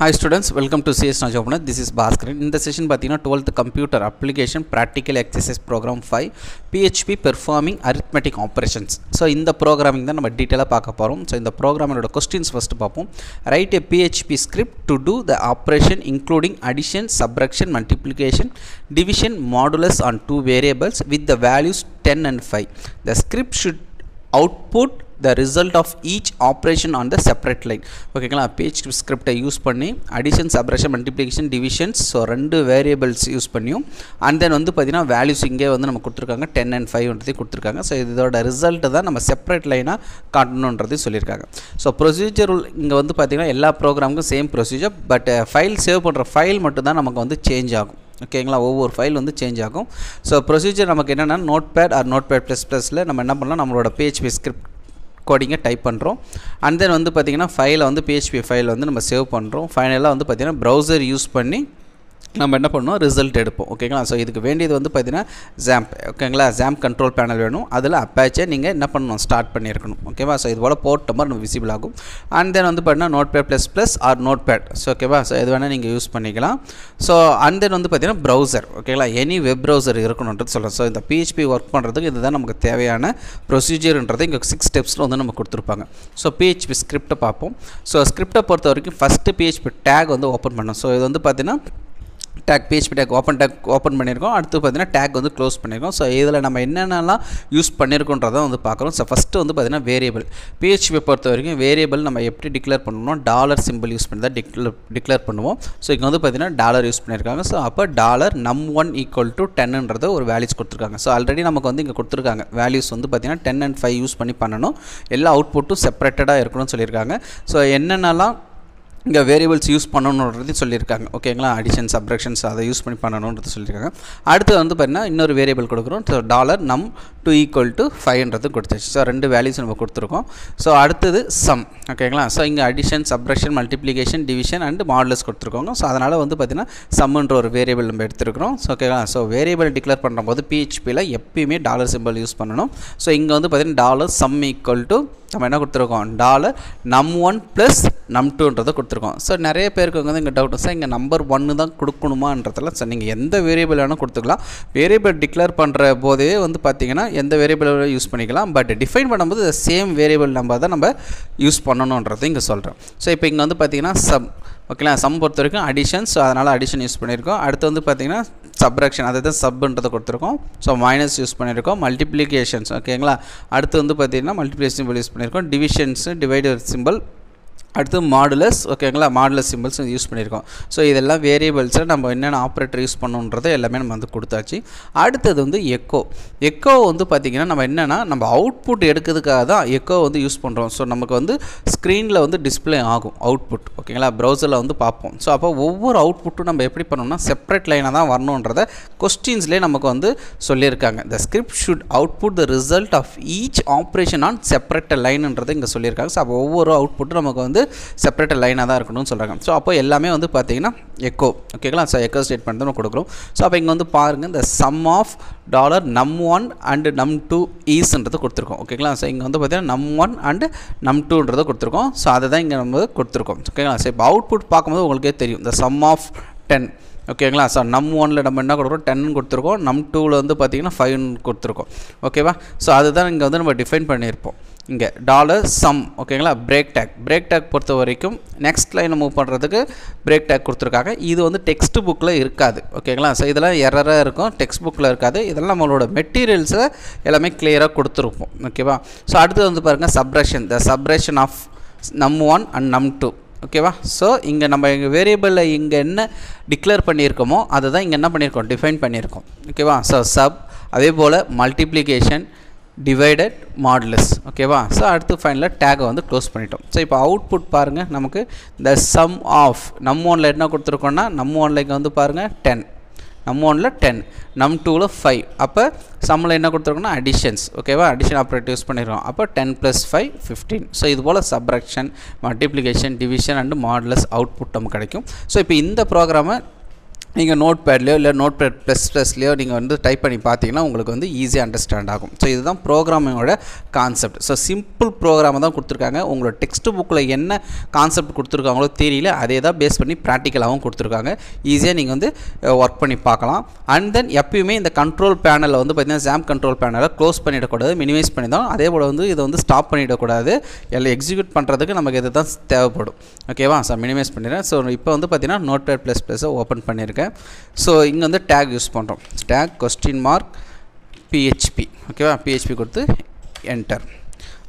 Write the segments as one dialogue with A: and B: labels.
A: Hi students welcome to CS நாஜோபனா this is Bhaskaran இந்த session பார்த்தீங்கன்னா twelfth computer application practical exercise program five PHP performing arithmetic operations so இந்த programming தான் நம்ம டீட்டெயிலாக பார்க்க போகிறோம் ஸோ இந்த ப்ரோக்ராமோட கொஸ்டின்ஸ் ஃபஸ்ட்டு பார்ப்போம். Write a PHP script to do the operation including addition subtraction multiplication division modulus on two variables with the values ten and five the script should output the result of each operation on the separate line ஓகேங்களா page ஸ்கிரிப்டை use பண்ணி addition subtraction multiplication divisions so ரெண்டு variables use பண்ணியும் and then வந்து பார்த்தீங்கன்னா values இங்கே வந்து நம்ம கொடுத்துருக்காங்க. டென் அண்ட் ஃபைவ்ன்றதையும் கொடுத்துருக்காங்க. ஸோ இதோட ரிசல்ட்டு தான் நம்ம செப்பரேட் லைனாக காட்டணுன்றதையும் சொல்லியிருக்காங்க. ஸோ ப்ரொசீஜர் இங்கே வந்து பார்த்திங்கன்னா எல்லா ப்ரோக்ராமுக்கும் same procedure but file save பண்ணுற ஃபைல் மட்டும் தான் நமக்கு வந்து சேஞ்ச் ஆகும். ஓகேங்களா ஒவ்வொரு ஃபைல் வந்து சேஞ்ச் ஆகும். ஸோ ப்ரொசீஜர் நமக்கு என்னென்னா notepad or notepad plus ப்ளஸில் நம்ம என்ன பண்ணலாம்? நம்மளோட பிஹெச்பி ஸ்கிரிப்ட் கோடிங்கை டைப் பண்ணுறோம் அண்ட் தென் வந்து பார்த்திங்கன்னா ஃபைலை வந்து பிஹெச்பி ஃபைல் வந்து நம்ம சேவ் பண்ணுறோம் ஃபைனலாக வந்து பார்த்திங்கன்னா ப்ரௌசர் யூஸ் பண்ணி நம்ம என்ன பண்ணோம் ரிசல்ட் எடுப்போம். ஓகேங்களா ஸோ இதுக்கு வேண்டியது வந்து பார்த்தீங்கன்னா ஜாம்ப் ஓகேங்களா ஜாம்ப் கண்ட்ரோல் பேனல் வேணும். அதில் அப்பாச்சே நீங்கள் என்ன பண்ணணும்? ஸ்டார்ட் பண்ணியிருக்கணும். ஓகேவா ஸோ இது போல் போட்ட மாதிரி நம்ம விசிபிள் ஆகும். அண்ட் தென் வந்து பார்த்தீங்கன்னா notepad plus plus or notepad so ஓகேவா ஸோ எது வேணால் நீங்கள் யூஸ் பண்ணிக்கலாம். ஸோ அண்ட் தென் வந்து பார்த்தீங்கன்னா ப்ரௌசர் ஓகேங்களா எனி வெப் ப்ரௌசர் இருக்கணுன்றது சொல்கிறேன் ஸோ இந்த பிஹெச்பி ஒர்க் பண்ணுறதுக்கு இதுதான் நமக்கு தேவையான ப்ரொசீஜர்ன்றது இங்கே சிக்ஸ் ஸ்டெப்ஸில் வந்து நம்ம கொடுத்துருப்பாங்க. ஸோ பிஹெச்பி ஸ்கிரிப்டை பார்ப்போம். ஸோ ஸ்கிரிப்டை பொறுத்த வரைக்கும் ஃபஸ்ட்டு பிஹெச்பி டேக் வந்து ஓப்பன் பண்ணோம் ஸோ இது வந்து பார்த்தீங்கன்னா tag PHP tag open tag open பண்ணியிருக்கோம். அடுத்து பார்த்தீங்கன்னா டேக் வந்து க்ளோஸ் பண்ணியிருக்கோம். ஸோ இதில் நம்ம என்னென்னலாம் யூஸ் பண்ணியிருக்கோன்றதை வந்து பார்க்குறோம். ஸோ ஃபஸ்ட்டு வந்து பார்த்தீங்கன்னா வேரியபிள் பிஹெச்பி பொறுத்த வரைக்கும் வேரியபிள் நம்ம எப்படி டிக்ளேர் பண்ணணும் டாலர் சிம்பிள் யூஸ் பண்ணி தான் டிக்ளேர் டிக்ளேர் பண்ணுவோம். ஸோ இங்கே வந்து பார்த்தீங்கன்னா டாலர் யூஸ் பண்ணியிருக்காங்க. ஸோ அப்போ dollar num one equal to டென்னுன்றத ஒரு வேல்யூஸ் கொடுத்துருக்காங்க. ஸோ ஆல்ரெடி நமக்கு வந்து இங்கே கொடுத்துருக்காங்க. வேல்யூஸ் வந்து பார்த்தீங்கன்னா டென் அண்ட் ஃபைவ் யூஸ் பண்ணி பண்ணணும். எல்லா அவுட்புட்டும் செப்பரேட்டடாக இருக்கணும்னு சொல்லியிருக்காங்க. ஸோ என்னென்னலாம் இங்கே வேரியபிள்ஸ் யூஸ் பண்ணணுன்றது சொல்லியிருக்காங்க. ஓகேங்களா அடிஷன் சப்ரக்ஷன்ஸ் அதை யூஸ் பண்ணி பண்ணணுன்றது சொல்லியிருக்காங்க. அடுத்து வந்து பார்த்தீங்கன்னா இன்னொரு வேரியபிள் கொடுக்குறோம். So dollar num two equal to ஃபைவ்ன்றது கொடுத்துச்சு ஸோ ரெண்டு வேல்யூஸ் நம்ம கொடுத்துருக்கோம். ஸோ அடுத்தது சம் ஓகேங்களா ஸோ இங்கே addition subtraction multiplication division and modulus கொடுத்துருக்கோங்க. So அதனால் வந்து பார்த்தீங்கன்னா சம்முன்ற ஒரு வேரியபிள் நம்ம எடுத்துருக்கிறோம். ஸோ ஓகேங்களா ஸோ வேரியபிள் டிக்ளேர் பண்ணும்போது பிஹெச்பியில் எப்பயுமே டாலர் சிம்பிள் யூஸ் பண்ணணும். ஸோ இங்கே வந்து பார்த்தீங்கன்னா டாலர் சம் ஈக்குவல் டு நம்ம என்ன கொடுத்துருக்கோம்? டாலர் நம் ஒன் ப்ளஸ் நம் டூன்றதை கொடுத்துருக்கோம். ஸோ நிறைய பேருக்கு வந்து இங்கே டவுட் சார் இங்கே நம்பர் ஒன்று தான் கொடுக்கணுமான்றதெல்லாம் சார் நீங்கள் எந்த வேரியபிள் வேணால் கொடுத்துக்கலாம். வேரியபிள் டிக்ளேர் பண்ணுற போதே வந்து பார்த்தீங்கன்னா எந்த வேரியபிள் யூஸ் பண்ணிக்கலாம். பட் டிஃபைன் பண்ணும்போது சேம் வேரியபிள் நம்பர் தான் நம்ம யூஸ் பண்ணணுன்றது இங்கே சொல்கிறேன் ஸோ இப்போ இங்கே வந்து பார்த்தீங்கன்னா சம் ஓகேங்களா சம் பொறுத்த வரைக்கும் அடிஷன் ஸோ அதனால் அடிஷன் யூஸ் பண்ணியிருக்கோம். அடுத்து வந்து பார்த்தீங்கன்னா சப்ரக்ஷன் அதை தான் சப்ன்றதை கொடுத்துருக்கோம். ஸோ மைனஸ் யூஸ் பண்ணியிருக்கோம். மல்டிப்ளிகேஷன்ஸ் ஓகேங்களா அடுத்து வந்து பார்த்தீங்கன்னா மல்டிப்ளிகேஷன் சிம்பிள் யூஸ் பண்ணியிருக்கோம். டிவிஷன்ஸு டிவைடர் சிம்பிள் அடுத்து மாடுலஸ் ஓகேங்களா மாடுலஸ் சிம்பிள்ஸ் யூஸ் பண்ணியிருக்கோம். ஸோ இதெல்லாம் வேரியபிள்ஸை நம்ம என்னென்ன ஆப்ரேட்டர் யூஸ் பண்ணுன்றதை எல்லாமே நம்ம வந்து கொடுத்தாச்சு. அடுத்தது வந்து எக்கோ எக்கோ வந்து பார்த்திங்கன்னா நம்ம என்னென்னா நம்ம அவுட்புட் எடுக்கிறதுக்காக தான் எக்கோ வந்து யூஸ் பண்ணுறோம் ஸோ நமக்கு வந்து ஸ்க்ரீனில் வந்து டிஸ்பிளே ஆகும் அவுட்புட் ஓகேங்களா ப்ரௌசரில் வந்து பார்ப்போம். ஸோ அப்போ ஒவ்வொரு அவுட்புட்டும் நம்ம எப்படி பண்ணோம்னா செப்பரேட் லைனாக தான் வரணுன்றத கொஸ்டின்ஸ்லேயே நமக்கு வந்து சொல்லியிருக்காங்க. The script should output the result of each operation on separate லைன்ன்றதை இங்கே சொல்லியிருக்காங்க. ஸோ அப்போ ஒவ்வொரு அவுட்புட்டும் நமக்கு வந்து செப்பரேட் லைனாக தான் இருக்கணும்னு சொல்கிறாங்க ஸோ அப்போ எல்லாமே வந்து பார்த்தீங்கன்னா எக்கோ ஓகேங்களா ஸோ எக்கோ ஸ்டேட்மெண்ட் தான் கொடுக்குறோம். ஸோ அப்போ இங்கே வந்து பாருங்கள் இந்த sum of dollar num one and num two ஈஸ்ன்றது கொடுத்துருக்கோம். ஓகேங்களா ஸோ இங்கே வந்து பார்த்தீங்கன்னா நம் ஒன் அண்டு நம் டூன்றதை கொடுத்துருக்கோம். ஸோ அதை தான் இங்கே நம்ம கொடுத்துருக்கோம். ஓகேங்களா ஸோ இப்போ அவுட்புட் பார்க்கும்போது உங்களுக்கே தெரியும். இந்த சம் ஆஃப் டென் ஓகேங்களா ஸோ நம் ஒனில் நம்ம என்ன கொடுக்குறோம்? டென்னு கொடுத்துருக்கோம். நம் டூவில் வந்து பார்த்திங்கன்னா ஃபைவ்னு கொடுத்துருக்கோம். ஓகேவா ஸோ அதுதான் இங்கே வந்து நம்ம டிஃபைன் பண்ணியிருப்போம். இங்கே டாலர் சம் ஓகேங்களா பிரேக் டேக் பிரேக் டேக் பொறுத்த வரைக்கும் நெக்ஸ்ட் லைனை மூவ் பண்ணுறதுக்கு பிரேக் டேக் கொடுத்துருக்காங்க. இது வந்து டெக்ஸ்ட் புக்கில் இருக்காது ஓகேங்களா ஸோ இதெல்லாம் எரராக இருக்கும் டெக்ஸ்ட் புக்கில் இருக்காது. இதெல்லாம் நம்மளோட மெட்டீரியல்ஸை எல்லாமே கிளியராக கொடுத்துருப்போம் ஓகேவா ஸோ அடுத்து வந்து பாருங்கள் subtraction the subtraction of num one and num two ஓகேவா ஸோ இங்கே நம்ம எங்கள் வேரியபிளில் இங்கே என்ன டிக்ளேர் பண்ணியிருக்கோமோ அதை தான் இங்கே என்ன பண்ணியிருக்கோம்? டிஃபைன் பண்ணியிருக்கோம் ஓகேவா ஸோ சப் அதே போல் மல்டிப்ளிகேஷன் டிவைடட் மாடுலஸ் ஓகேவா ஸோ அடுத்து ஃபைனலாக டேகை வந்து க்ளோஸ் பண்ணிட்டோம். ஸோ இப்போ அவுட்புட் பாருங்கள் நமக்கு த சம் ஆஃப் நம் ஒனில் என்ன கொடுத்துருக்கோன்னா நம் ஒனில் இங்கே வந்து பாருங்கள் டென் நம் ஒனில் டென் நம் டூவில் ஃபைவ் அப்போ சம்மில் என்ன கொடுத்துருக்கோன்னா அடிஷன்ஸ் ஓகேவா அடிஷன் ஆப்ரேட் யூஸ் பண்ணிடுவோம் அப்போ ten plus five fifteen so இது போல் subtraction multiplication division and modulus output நமக்கு கிடைக்கும். ஸோ இப்போ இந்த ப்ரோக்ராமை நீங்கள் நோட் பேட்லையோ இல்லை நோட் பேட் ப்ளஸ் ப்ளஸ்லையோ நீங்கள் வந்து டைப் பண்ணி பார்த்தீங்கன்னா உங்களுக்கு வந்து ஈஸியாக அண்டர்ஸ்டாண்ட் ஆகும். ஸோ இதுதான் ப்ரோக்ராமிங்கோட கான்செப்ட் ஸோ சிம்பிள் ப்ரோக்ராமை தான் கொடுத்துருக்காங்க. உங்களோட டெக்ஸ்ட் புக்கில் என்ன கான்செப்ட் கொடுத்துருக்காங்களோ தெரியல அதே தான் பேஸ் பண்ணி ப்ராக்டிக்கலாகவும் கொடுத்துருக்காங்க. ஈஸியாக நீங்கள் வந்து ஒர்க் பண்ணி பார்க்கலாம். அண்ட் தென் எப்பயுமே இந்த கண்ட்ரோல் பேனலில் வந்து பார்த்தீங்கன்னா ஜாம் கண்ட்ரோல் பேனலை க்ளோஸ் பண்ணிடக்கூடாது மினிமைஸ் பண்ணி தான் அதே போல் வந்து இதை வந்து ஸ்டாப் பண்ணிடக்கூடாது. எல்லாம் எக்ஸிக்யூட் பண்ணுறதுக்கு நமக்கு இது தான் தேவைப்படும். ஓகேவா ஸோ மினிமைஸ் பண்ணிடுறேன். ஸோ இப்போ வந்து பார்த்தீங்கன்னா நோட் பேட் ப்ளஸ் ப்ளஸை ஓப்பன் பண்ணியிருக்கேன். ஸோ இங்கே வந்து டேக் யூஸ் பண்ணுறோம் டேக் கொஸ்டின் மார்க் பிஹெச்பி ஓகேவா பிஹெச்பி கொடுத்து என்டர்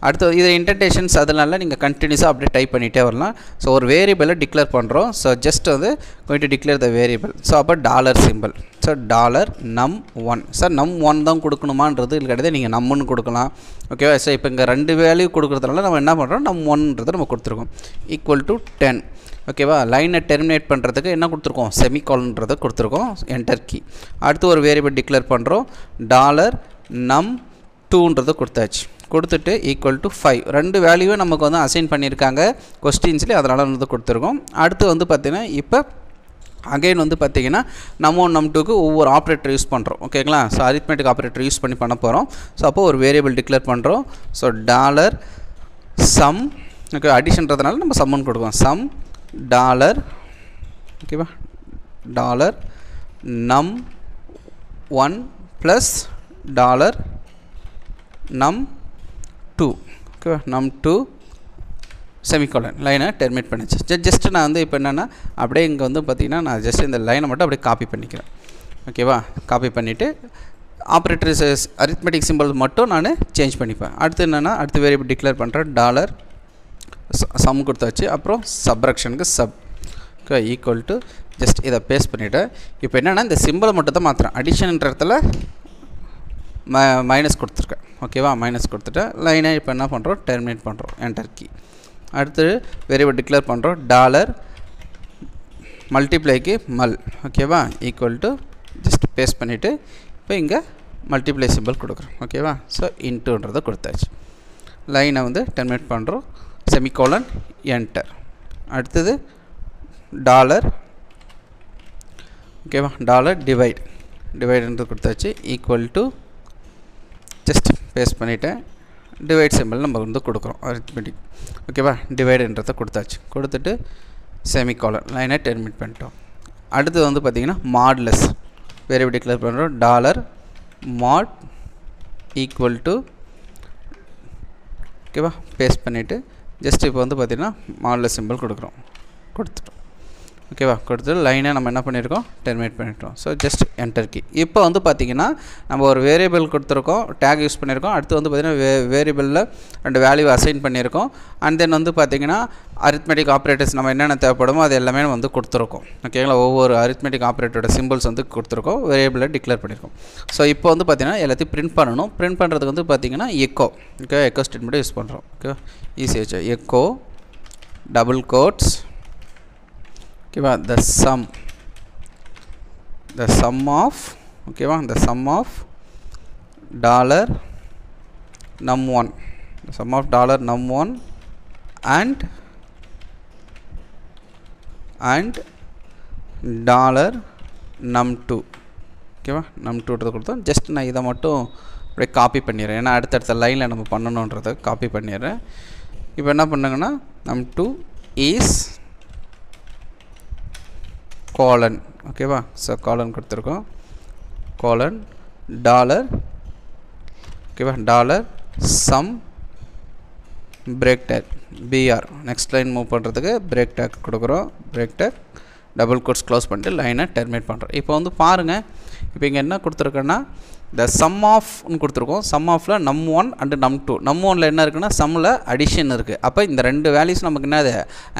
A: அடுத்து இது இன்டர்டேஷன்ஸ் அதனால நீங்கள் கண்டினியூஸாக அப்படியே டைப் பண்ணிகிட்டே வரலாம். ஸோ ஒரு வேரியபிளை டிக்ளேர் பண்ணுறோம் ஸோ ஜஸ்ட் வந்து going to declare the variable so அப்போ dollar symbol so dollar num one sir num one தான் கொடுக்கணுமான்றது இல்லை கிடையாது. நீங்கள் நம்மன்னு கொடுக்கலாம். ஓகேவா ஸோ இப்போ இங்கே ரெண்டு வேல்யூ கொடுக்குறதுனால நம்ம என்ன பண்ணுறோம் நம் ஒன்ன்றதை நம்ம கொடுத்துருக்கோம். ஈக்குவல் டு டென் ஓகேவா லைனை டெர்மினேட் பண்ணுறதுக்கு என்ன கொடுத்துருக்கோம்? செமிகாலன்றதை கொடுத்துருக்கோம். என்டர் கீ அடுத்து ஒரு வேரியபிள் டிக்ளேர் பண்ணுறோம் டாலர் நம் டூன்றதை கொடுத்தாச்சு. கொடுத்துட்டு ஈக்குவல் டு ஃபைவ் ரெண்டு வேல்யூவே நமக்கு வந்து அசைன் பண்ணியிருக்காங்க. கொஸ்டின்ஸ்லேயே அதனால் வந்து கொடுத்துருக்கோம். அடுத்து வந்து பார்த்திங்கன்னா இப்போ அகைன் வந்து பார்த்திங்கன்னா நம்ம ஒன் நம் டூக்கு ஒவ்வொரு ஆப்ரேட்டர் யூஸ் பண்ணுறோம் ஓகேங்களா ஸோ அரித்மெட்டிக் ஆப்ரேட்டர் யூஸ் பண்ணி பண்ண போகிறோம் ஸோ அப்போ ஒரு வேரியபிள் டிக்ளேர் பண்ணுறோம் ஸோ டாலர் சம் ஓகே அடிஷன்றதுனால நம்ம சம்மன் கொடுப்போம் சம் டாலர் ஓகேவா dollar num one plus dollar num two ஓகேவா நம் டூ செமிகாலன் லைனை டெர்மினேட் பண்ணிச்சு ஜஸ்ட் ஜஸ்ட் நான் வந்து இப்போ என்னென்னா அப்படியே இங்கே வந்து பார்த்திங்கன்னா நான் ஜஸ்ட் இந்த லைனை மட்டும் அப்படியே காப்பி பண்ணிக்கிறேன். ஓகேவா காப்பி பண்ணிவிட்டு ஆப்ரேட்டர் அரித்மெட்டிக் சிம்பிள் மட்டும் நான் சேஞ்ச் பண்ணிப்பேன். அடுத்து என்னென்னா அடுத்து வேரியபிள் டிக்ளேர் பண்ணுறேன் டாலர் சம் கொடுத்தாச்சு அப்புறம் சப்ரக்ஷனுக்கு sub okay equal to just இதை பேஸ்ட் பண்ணிவிட்டேன் இப்போ என்னென்னா இந்த சிம்பிளை மட்டும் தான் மாற்றுறேன் அடிஷன்ன்ற இடத்துல ம மைனஸ் கொடுத்துருக்கேன். ஓகேவா மைனஸ் கொடுத்துட்டேன் லைனை இப்போ என்ன பண்ணுறோம் டெர்மினேட் பண்ணுறோம் என்டர் கீ அடுத்து வேரியபிள் டிக்ளேர் பண்ணுறோம் டாலர் மல்டிப்ளைக்கு மல் ஓகேவா ஈக்குவல் டு ஜஸ்ட் பேஸ்ட் பண்ணிவிட்டு இப்போ இங்கே மல்டிப்ளை சிம்பிள் கொடுக்குறோம். ஓகேவா ஸோ இன்ட்டுன்றதை கொடுத்தாச்சு. லைனை வந்து டெர்மினேட் பண்ணுறோம் செமிகோலன் என்டர் அடுத்தது டாலர் ஓகேவா டாலர் டிவைட் டிவைடுன்றது கொடுத்தாச்சு. ஈக்குவல் டு ஜஸ்ட் பேஸ்ட் பண்ணிவிட்டேன் டிவைட் சிம்பிள் நம்ம வந்து கொடுக்குறோம். அரித்மெட்டிக் ஓகேவா டிவைடுன்றதை கொடுத்தாச்சு. கொடுத்துட்டு செமிகாலன் லைனை டெர்மிட் பண்ணிட்டோம். அடுத்தது வந்து பார்த்திங்கன்னா மாட்லெஸ் வேரியபிள் டிக்ளேர் பண்ணுறோம் டாலர் மாட் ஈக்குவல் டு ஓகேவா பேஸ்ட் பண்ணிவிட்டு ஜஸ்ட் இப்போ வந்து பார்த்திங்கன்னா மாடலஸ் சிம்பிள் கொடுக்குறோம். கொடுத்துட்டோம். ஓகேவா கொடுத்து லைனை நம்ம என்ன பண்ணியிருக்கோம் டெர்மினேட் பண்ணிட்டோம் ஸோ ஜஸ்ட் என்டர் கி இப்போ வந்து பார்த்திங்கன்னா நம்ம ஒரு வேரியபிள் கொடுத்துருக்கோம் டேக் யூஸ் பண்ணியிருக்கோம் அடுத்து வந்து பார்த்திங்கன்னா வே வேரியபிளில் ரெண்டு வேல்யூ அசைன் பண்ணியிருக்கோம் அண்ட் தென் வந்து பார்த்திங்கன்னா அரித்மெட்டிக் ஆப்ரேட்டர்ஸ் நம்ம என்னென்ன தேவைப்படுமோ அது எல்லாமே வந்து கொடுத்துருக்கோம். ஓகேங்களா ஒவ்வொரு அரித்மெட்டிக் ஆப்ரேட்டரோட சிம்பிள்ஸ் வந்து கொடுத்துருக்கோம். வேரியபிளில் டிக்ளேர் பண்ணியிருக்கோம் ஸோ இப்போ வந்து பார்த்திங்கன்னா எல்லாத்தையும் பிரிண்ட் பண்ணணும். பிரிண்ட் பண்ணுறதுக்கு வந்து பார்த்திங்கன்னா echo okay echo statement use பண்ணுறோம் ஓகே ஈஸியாக எக்கோ டபுள் கோட்ஸ் ஓகேவா the sum the sum of ஓகேவா the sum of dollar num one sum of dollar num one and and dollar num two ஓகேவா num டூன்றது கொடுத்தோம். Just நான் இதை மட்டும் அப்படியே காப்பி பண்ணிடுறேன். ஏன்னா அடுத்தடுத்த லைனில் நம்ம பண்ணணுன்றதை காப்பி பண்ணிடுறேன். இப்போ என்ன பண்ணுங்கன்னா நம் டூ ஈஸ் கோலன் ஓகேவா ஸோ காலன் கொடுத்துருக்கோம். கோலன் டாலர் ஓகேவா dollar sum break tag BR next line move பண்ணுறதுக்கு பிரேக் டேக் கொடுக்குறோம். Break tag double quotes close பண்ணிட்டு லைனை டெர்மினேட் பண்ணுறோம் இப்போ வந்து பாருங்கள் இப்போ இங்கே என்ன கொடுத்துருக்கேன்னா த சம் ஆஃப்னு கொடுத்துருக்கோம். சம் ஆஃபில் நம் ஒன் அண்டு நம் டூ நம் ஒனில் என்ன இருக்குன்னா சம்மில் அடிஷன் இருக்குது அப்போ இந்த ரெண்டு வேல்யூஸ் நமக்கு என்னது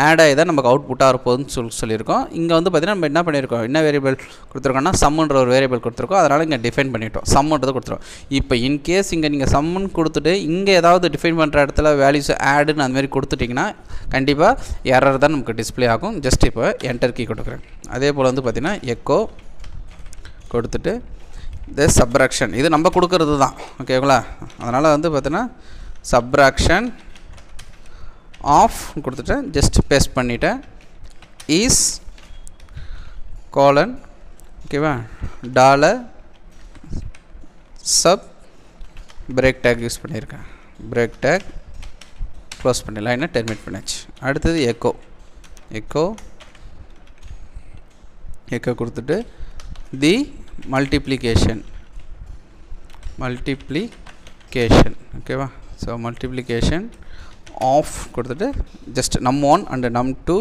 A: ஆட் ஆகி தான் நமக்கு அவுட்புட்டாக இருப்போம்னு சொல்லி சொல்லியிருக்கோம். இங்கே வந்து பார்த்திங்கன்னா நம்ம என்ன பண்ணியிருக்கோம்? என்ன வேரியபிள் கொடுத்துருக்கோன்னா சம்முன்ற ஒரு வேரியபிள் கொடுத்துருக்கோம். அதனால் இங்கே டிஃபைன் பண்ணிட்டோம். சம்முன்றது கொடுத்துருவோம் இப்போ இன்கேஸ் இங்கே நீங்கள் சம்முன்னு கொடுத்துட்டு இங்கே ஏதாவது டிஃபைன் பண்ணுற இடத்துல வேல்யூஸ் ஆடுன்னு அந்த மாதிரி கொடுத்துட்டிங்கன்னா கண்டிப்பாக எரர் தான் நமக்கு டிஸ்பிளே ஆகும். ஜஸ்ட் இப்போ என்டர் கீ கொடுக்குறேன். அதே போல் வந்து பார்த்திங்கன்னா எக்கோ கொடுத்துட்டு தி சப்ராக்ஷன் இது நம்ம கொடுக்கறது தான். ஓகேங்களா அதனால் வந்து பார்த்தீங்கன்னா சப்ராக்ஷன் ஆஃப் கொடுத்துட்டேன். ஜஸ்ட் பேஸ்ட் பண்ணிட்டேன். ஈஸ் கோலன் ஓகேவா dollar sub break tag use பண்ணியிருக்கேன். பிரேக் டேக் க்ளோஸ் பண்ணி லைனை டெர்மினேட் பண்ணியாச்சு. அடுத்தது எக்கோ எக்கோ எக்கோ கொடுத்துட்டு தி மல்டிப்ளிகேஷன் மல்டிப்ளிகேஷன் ஓகேவா ஸோ மல்டிப்ளிகேஷன் ஆஃப் கொடுத்துட்டு just num one and num two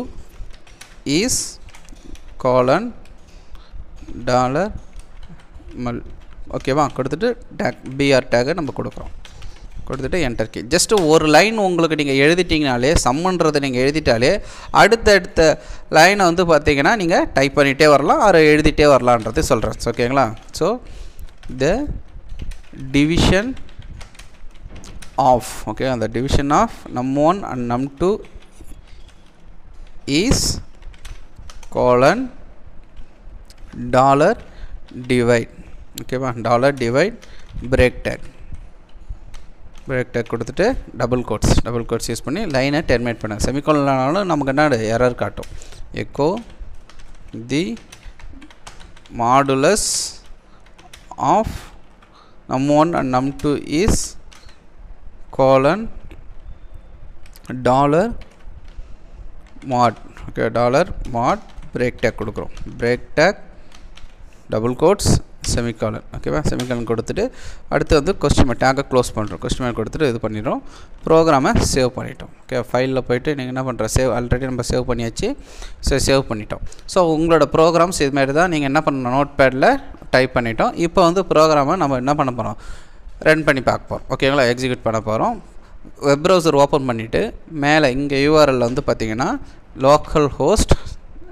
A: is colon dollar mul ஓகேவா கொடுத்துட்டு டேக் பிஆர் டேகை நம்ம கொடுக்குறோம். கொடுத்துட்டு என்டர் கீ ஒரு லைன் உங்களுக்கு நீங்கள் எழுதிட்டிங்கனாலே சம்மன்றதை நீங்கள் எழுதிட்டாலே அடுத்தடுத்த லைனை வந்து பார்த்தீங்கன்னா நீங்கள் டைப் பண்ணிகிட்டே வரலாம் அதை எழுதிட்டே வரலான்றது சொல்கிறேன் ஓகேங்களா so the division of okay அந்த division of num one and num two is colon dollar divide ஓகேவா dollar divide break tag break tag கொடுத்துட்டு double quotes double quotes use பண்ணி லைனை டெர்மினேட் பண்ணுங்க செமிகோலனாலும் நமக்கு என்ன எரர் காட்டும். Echo the modulus of num one and num two is colon dollar mod okay dollar mod break tag கொடுக்குறோம். Break tag double quotes semicolon ஓகேவா செமிகாலன் கொடுத்துட்டு அடுத்து வந்து கொஸ்டின் டேங்கை க்ளோஸ் பண்ணுறோம் கொஸ்டின் கொடுத்துட்டு இது பண்ணிடுறோம். ப்ரோக்ராமை சேவ் பண்ணிட்டோம். ஓகே ஃபைலில் போயிட்டு நீங்கள் என்ன பண்ணுற சேவ் ஆல்ரெடி நம்ம சேவ் பண்ணியாச்சு. ஸோ சேவ் பண்ணிட்டோம். ஸோ உங்களோட ப்ரோக்ராம்ஸ் இது மாதிரி தான் நீங்கள் என்ன பண்ணணும்? நோட் பேடில் டைப் பண்ணிட்டோம். இப்போ வந்து ப்ரோக்ராமை நம்ம என்ன பண்ண போகிறோம் ரன் பண்ணி பார்க்க போகிறோம் ஓகேங்களா எக்ஸிக்யூட் பண்ண போகிறோம் வெப் ப்ரௌசர் ஓப்பன் பண்ணிவிட்டு மேலே இங்கே யூஆர்எல் வந்து பார்த்தீங்கன்னா லோக்கல் ஹோஸ்ட்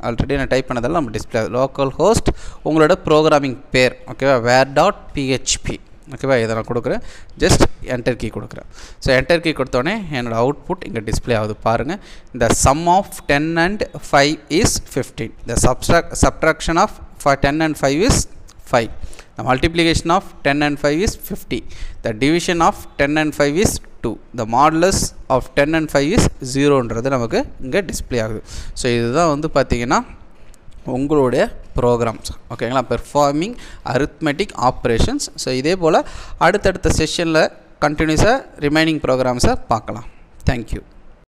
A: ஆல்ரெடி நான் டைப் பண்ணதெல்லாம் நம்ம டிஸ்பிளே லோக்கல் ஹோஸ்ட் உங்களோட ப்ரோக்ராமிங் பேர் ஓகேவா வேர் டாட் பிஹெச்பி ஓகேவா இதை நான் கொடுக்குறேன். ஜஸ்ட் என்டர் கீ கொடுக்குறேன். ஸோ என்டர் கீ கொடுத்தோடனே என்னோடய அவுட்புட் இங்கே டிஸ்பிளே ஆகுது பாருங்கள் இந்த sum of ten and five is fifteen the subtract subtraction of ten and five is five the multiplication of 10 and 5 is 50 the division of 10 and 5 is 2 the modulus of 10 and 5 is 0ன்றது நமக்கு இங்கே display ஆகுது. So இதுதான் வந்து பார்த்திங்கன்னா உங்களுடைய programs ஓகேங்களா performing arithmetic operations so இதே போல் அடுத்தடுத்த செஷனில் கண்டினியூஸாக ரிமைனிங் ப்ரோக்ராம்ஸை பார்க்கலாம். தேங்க்யூ